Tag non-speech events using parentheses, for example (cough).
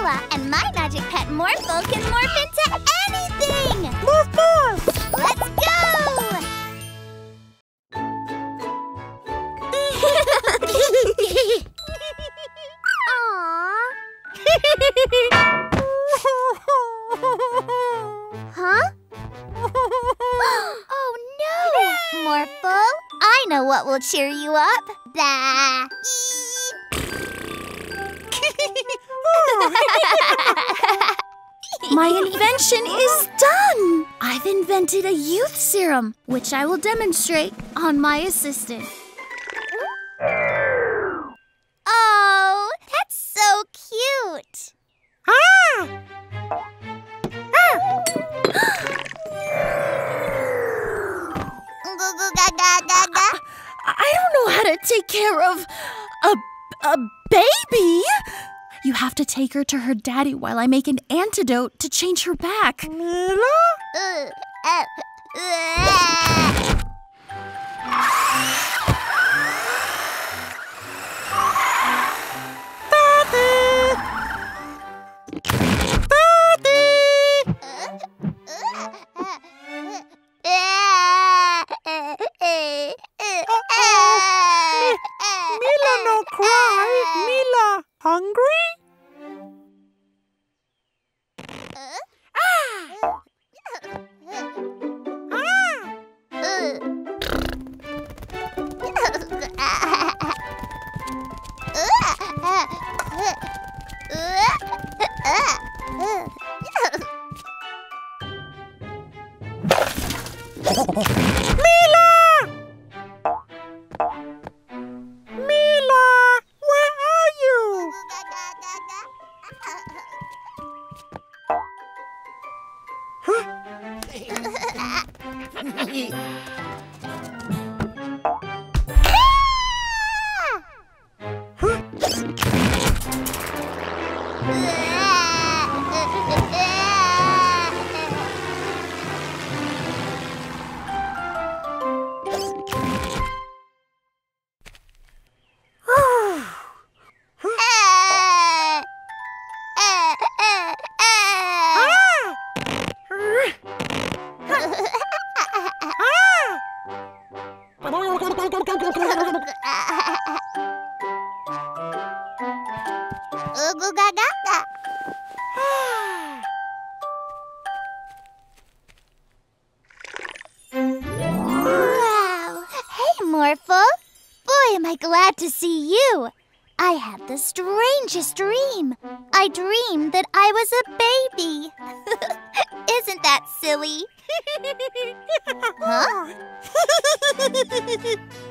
Mila, and my magic pet Morphle can morph into anything! Morph, morph! Let's go! huh? (laughs) oh no! Morphle, I know what will cheer you up. Bah! My invention is done! I've invented a youth serum, which I will demonstrate on my assistant. Oh, that's so cute. Ah! ah. (gasps) (gasps) I don't know how to take care of a, a baby. You have to take her to her daddy while I make an antidote to change her back. Mila? Uh, uh, uh. Mila! Mila, where are you? Ah! (laughs) Wow! Hey, Morphle! Boy, am I glad to see you! I had the strangest dream. I dreamed that I was a baby. (laughs) Isn't that silly? (laughs) huh? (laughs)